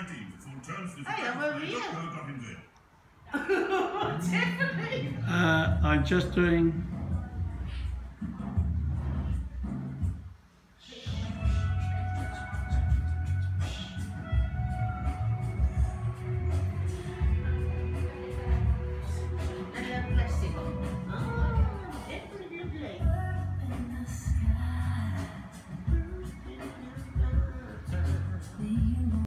19, terms Hey, I'm a real. Uh, I'm just doing